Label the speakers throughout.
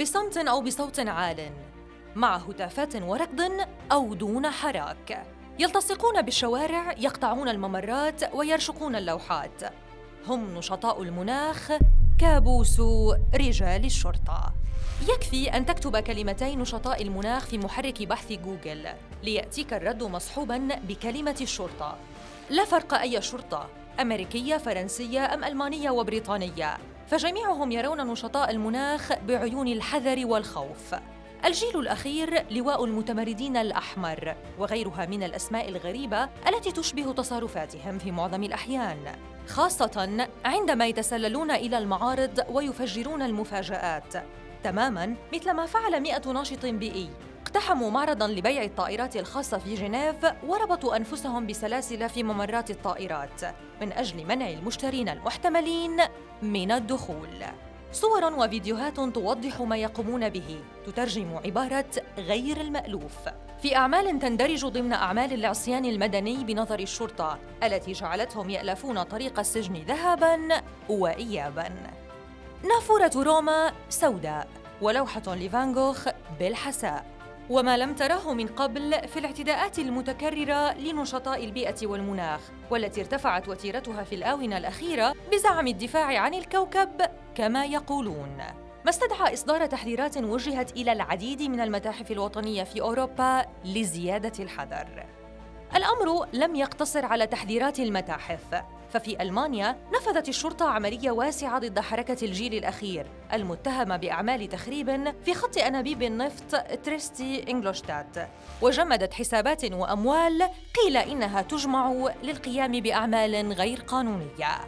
Speaker 1: بصمت أو بصوت عال مع هتافات وركض أو دون حراك. يلتصقون بالشوارع يقطعون الممرات ويرشقون اللوحات. هم نشطاء المناخ كابوس رجال الشرطة. يكفي أن تكتب كلمتي نشطاء المناخ في محرك بحث جوجل ليأتيك الرد مصحوباً بكلمة الشرطة. لا فرق أي شرطة أمريكية، فرنسية أم ألمانية وبريطانية. فجميعهم يرون نشطاء المناخ بعيون الحذر والخوف. الجيل الأخير لواء المتمردين الأحمر وغيرها من الأسماء الغريبة التي تشبه تصرفاتهم في معظم الأحيان خاصة عندما يتسللون إلى المعارض ويفجرون المفاجآت. تماماً مثل ما فعل مئة ناشط بيئي اقتحموا معرضاً لبيع الطائرات الخاصة في جنيف وربطوا أنفسهم بسلاسل في ممرات الطائرات من أجل منع المشترين المحتملين من الدخول. صور وفيديوهات توضح ما يقومون به. تترجم عبارة غير المألوف. في أعمال تندرج ضمن أعمال العصيان المدني بنظر الشرطة التي جعلتهم يألفون طريق السجن ذهباً وإياباً. نافورة روما سوداء ولوحة لفانغوخ بالحساء. وما لم تراه من قبل في الاعتداءات المتكررة لنشطاء البيئة والمناخ والتي ارتفعت وتيرتها في الآونة الأخيرة بزعم الدفاع عن الكوكب كما يقولون. ما استدعى إصدار تحذيرات وجهت إلى العديد من المتاحف الوطنية في أوروبا لزيادة الحذر. الأمر لم يقتصر على تحذيرات المتاحف. ففي ألمانيا نفذت الشرطة عملية واسعة ضد حركة الجيل الأخير المتهمة بأعمال تخريب في خط أنابيب النفط تريستي إنجلوشتات وجمدت حسابات وأموال قيل إنها تجمع للقيام بأعمال غير قانونية.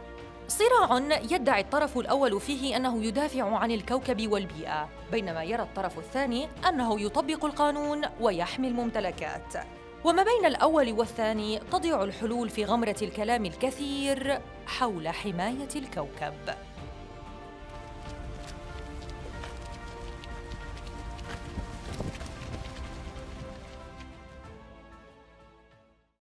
Speaker 1: صراع يدعي الطرف الأول فيه أنه يدافع عن الكوكب والبيئة بينما يرى الطرف الثاني أنه يطبق القانون ويحمي الممتلكات. وما بين الأول والثاني تضيع الحلول في غمرة الكلام الكثير حول حماية الكوكب.